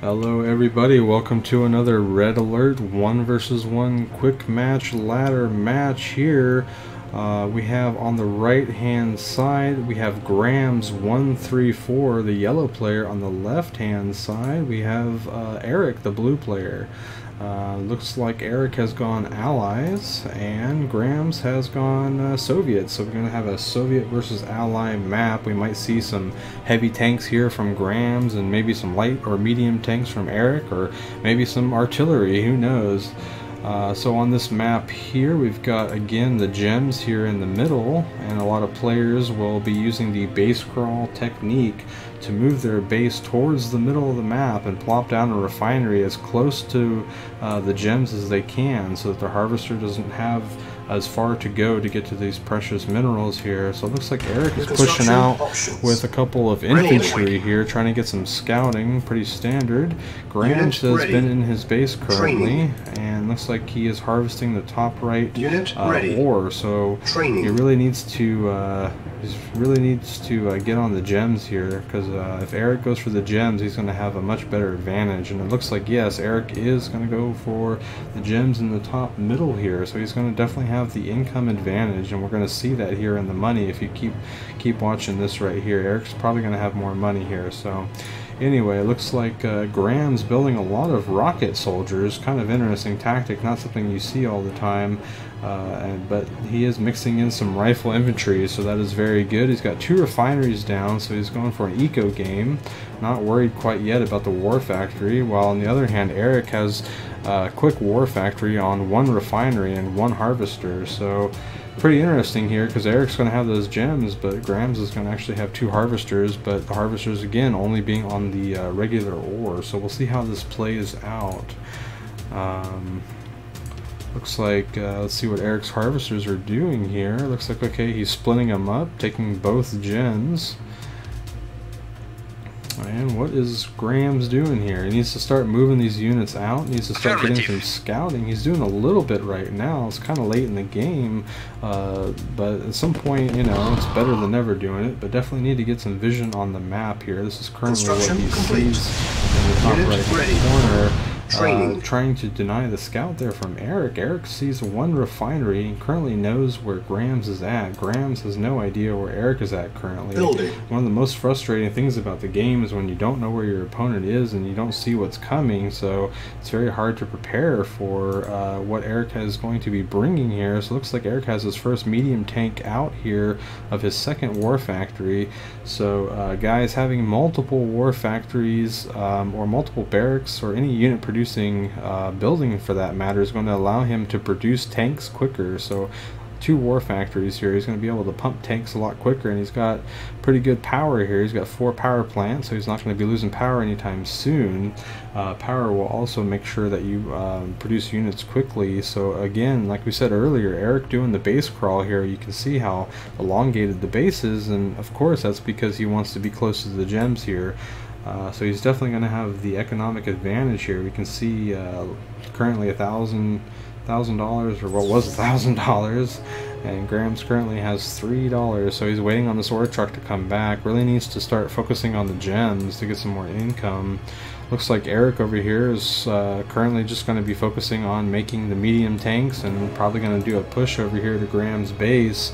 Hello everybody, welcome to another Red Alert 1 versus 1 quick match ladder match here. Uh, we have on the right hand side, we have Grams 134, the yellow player. On the left hand side, we have uh, Eric, the blue player. Uh, looks like Eric has gone Allies and Grams has gone uh, Soviet. So we're going to have a Soviet versus Ally map. We might see some heavy tanks here from Grams and maybe some light or medium tanks from Eric or maybe some artillery. Who knows? Uh, so on this map here we've got again the gems here in the middle and a lot of players will be using the base crawl technique to move their base towards the middle of the map and plop down a refinery as close to uh, the gems as they can so that the harvester doesn't have as far to go to get to these precious minerals here. So it looks like Eric is pushing out options. with a couple of infantry here, trying to get some scouting, pretty standard. Grams has ready. been in his base currently, Training. and looks like he is harvesting the top right uh, ore. So Training. he really needs to uh, he really needs to uh, get on the gems here, because uh, if Eric goes for the gems, he's going to have a much better advantage. And it looks like yes, Eric is going to go for the gems in the top middle here, so he's going to definitely have have the income advantage, and we're going to see that here in the money if you keep keep watching this right here. Eric's probably going to have more money here, so anyway, it looks like uh, Graham's building a lot of rocket soldiers. Kind of interesting tactic, not something you see all the time. Uh, and, but he is mixing in some rifle infantry, so that is very good. He's got two refineries down, so he's going for an eco game. Not worried quite yet about the war factory, while on the other hand, Eric has a quick war factory on one refinery and one harvester. So pretty interesting here because Eric's going to have those gems, but Grams is going to actually have two harvesters, but the harvesters again only being on the uh, regular ore. So we'll see how this plays out. Um, looks like, uh, let's see what Eric's harvesters are doing here. Looks like, okay, he's splitting them up, taking both gems. And what is Grams doing here? He needs to start moving these units out. He needs to start getting some scouting. He's doing a little bit right now. It's kind of late in the game, uh, but at some point, you know, it's better than never doing it. But definitely need to get some vision on the map here. This is currently what he complete. sees in the top right corner. Uh, trying to deny the scout there from Eric. Eric sees one refinery and currently knows where Grams is at. Grams has no idea where Eric is at currently. Building. One of the most frustrating things about the game is when you don't know where your opponent is and you don't see what's coming, so it's very hard to prepare for uh, what Eric is going to be bringing here. So it looks like Eric has his first medium tank out here of his second war factory. So uh, guys having multiple war factories um, or multiple barracks or any unit produced producing uh, building for that matter is going to allow him to produce tanks quicker. So two war factories here. He's going to be able to pump tanks a lot quicker, and he's got pretty good power here. He's got four power plants, so he's not going to be losing power anytime soon. Uh, power will also make sure that you um, produce units quickly. So again, like we said earlier, Eric doing the base crawl here, you can see how elongated the base is, and of course that's because he wants to be close to the gems here. Uh, so he's definitely going to have the economic advantage here. We can see uh, currently a thousand thousand dollars, or what was a thousand dollars, and Grams currently has three dollars. So he's waiting on the ore truck to come back. Really needs to start focusing on the gems to get some more income. Looks like Eric over here is uh, currently just going to be focusing on making the medium tanks and probably going to do a push over here to Graham's base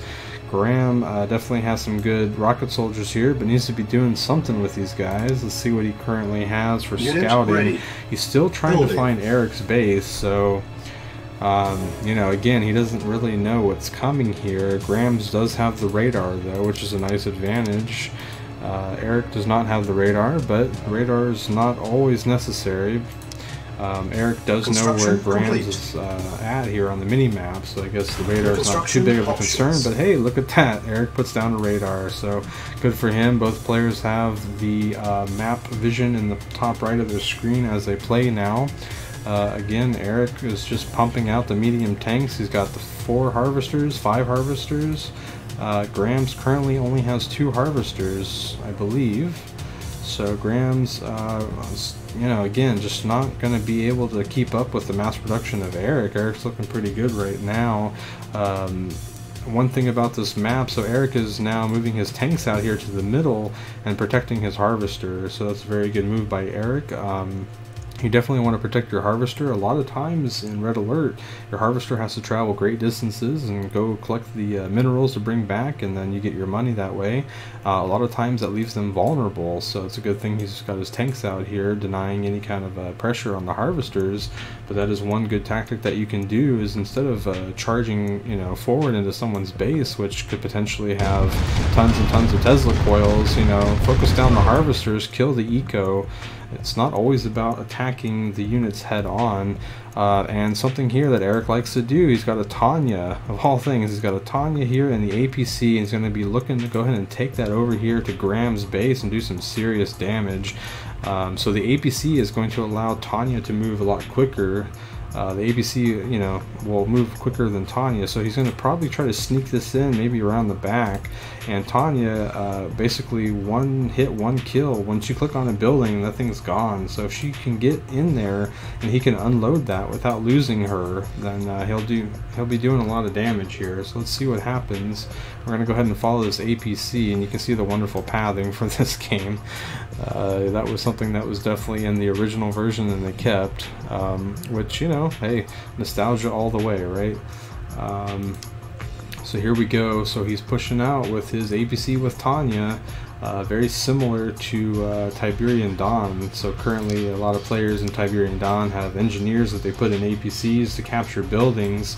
Graham uh, definitely has some good rocket soldiers here, but needs to be doing something with these guys. Let's see what he currently has for Units scouting. He's still trying Building. to find Eric's base, so um, you know, again, he doesn't really know what's coming here. Grams does have the radar, though, which is a nice advantage. Uh, Eric does not have the radar, but radar is not always necessary. Um, Eric does know where Grams is uh, at here on the mini map, so I guess the radar is not too big of a concern. But hey, look at that! Eric puts down a radar, so good for him. Both players have the uh, map vision in the top right of their screen as they play now. Uh, again, Eric is just pumping out the medium tanks. He's got the four harvesters, five harvesters. Uh, Grams currently only has two harvesters, I believe. So Grams, uh, you know, again, just not going to be able to keep up with the mass production of Eric. Eric's looking pretty good right now. Um, one thing about this map, so Eric is now moving his tanks out here to the middle and protecting his harvester, so that's a very good move by Eric. Um, you definitely want to protect your harvester. A lot of times in Red Alert, your harvester has to travel great distances and go collect the uh, minerals to bring back, and then you get your money that way. Uh, a lot of times that leaves them vulnerable, so it's a good thing he's got his tanks out here, denying any kind of uh, pressure on the harvesters. But that is one good tactic that you can do is instead of uh, charging, you know, forward into someone's base, which could potentially have tons and tons of Tesla coils, you know, focus down the harvesters, kill the eco. It's not always about attacking the units head on. Uh, and something here that Eric likes to do, he's got a Tanya, of all things, he's got a Tanya here in the APC, and he's going to be looking to go ahead and take that over here to Graham's base and do some serious damage. Um, so the APC is going to allow Tanya to move a lot quicker. Uh, the APC, you know, will move quicker than Tanya, so he's going to probably try to sneak this in, maybe around the back. And Tanya, uh, basically one hit, one kill. Once you click on a building, that thing's gone. So if she can get in there and he can unload that without losing her, then uh, he'll do he'll be doing a lot of damage here. So let's see what happens. We're going to go ahead and follow this APC, and you can see the wonderful pathing for this game. Uh, that was something that was definitely in the original version and they kept, um, which, you know, hey, nostalgia all the way, right? Um, so here we go. So he's pushing out with his APC with Tanya, uh, very similar to uh, Tiberian Dawn. So currently a lot of players in Tiberian Dawn have engineers that they put in APCs to capture buildings.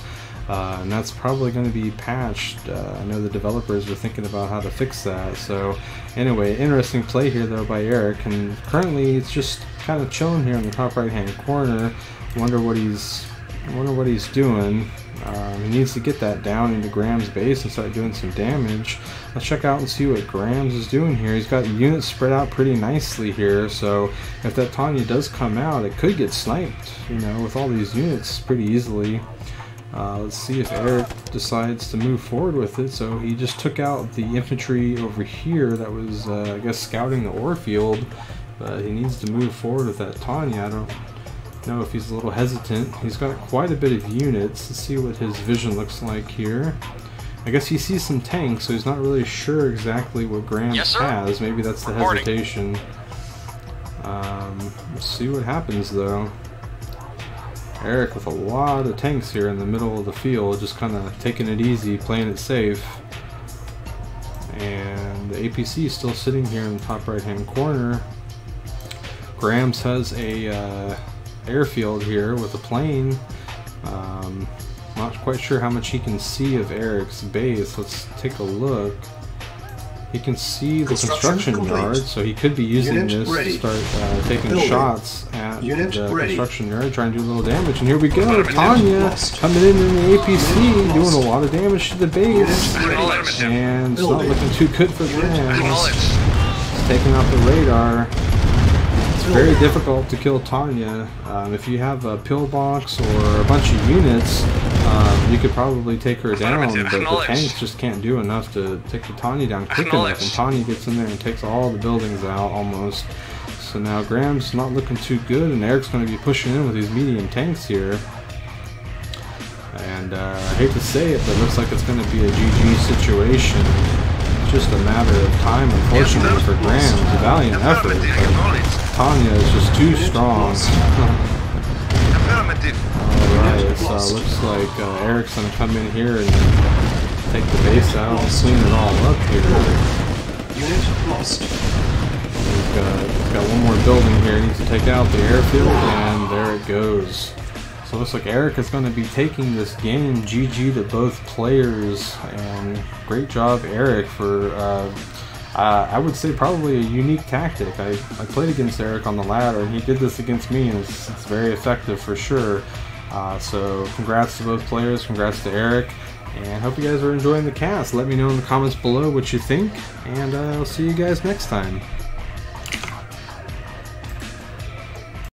Uh, and that's probably going to be patched. Uh, I know the developers are thinking about how to fix that. So anyway, interesting play here though by Eric, and currently it's just kind of chilling here in the top right hand corner. Wonder what he's wonder what he's doing. Um, he needs to get that down into Graham's base and start doing some damage. Let's check out and see what Grams is doing here. He's got units spread out pretty nicely here, so if that Tanya does come out, it could get sniped, you know, with all these units pretty easily. Uh, let's see if Eric decides to move forward with it. So he just took out the infantry over here that was, uh, I guess, scouting the ore field. But he needs to move forward with that Tanya. I don't know if he's a little hesitant. He's got quite a bit of units. Let's see what his vision looks like here. I guess he sees some tanks, so he's not really sure exactly what Grams yes, has. Maybe that's the Reporting. hesitation. Um, let's see what happens, though. Eric with a lot of tanks here in the middle of the field, just kind of taking it easy, playing it safe. And the APC is still sitting here in the top right hand corner. Grams has a uh, airfield here with a plane. Um, not quite sure how much he can see of Eric's base. Let's take a look. He can see the construction, construction yard, so he could be using Unit this ready. to start uh, taking Building. shots at Unit the ready. construction yard, trying to do a little damage. And here we go, Tanya coming in in the APC, doing a lot of damage to the base. And it's not looking too good for them. Taking off the radar very difficult to kill Tanya. Um, if you have a pillbox or a bunch of units, um, you could probably take her down, but the tanks just can't do enough to take the Tanya down quick enough, and Tanya gets in there and takes all the buildings out almost. So now Graham's not looking too good, and Eric's going to be pushing in with these medium tanks here. And uh, I hate to say it, but it looks like it's going to be a GG situation. Just a matter of time, unfortunately, for Graham's valiant effort. Tanya is just too strong. Alright, so uh, looks like uh, Eric's gonna come in here and take the base out clean it all up here. Unit lost. Got, got one more building here he needs to take out the airfield, and there it goes. Looks like Eric is going to be taking this game GG to both players, and great job Eric for uh, uh, I would say probably a unique tactic. I, I played against Eric on the ladder, and he did this against me, and it's, it's very effective for sure. Uh, so congrats to both players, congrats to Eric, and hope you guys are enjoying the cast. Let me know in the comments below what you think, and uh, I'll see you guys next time.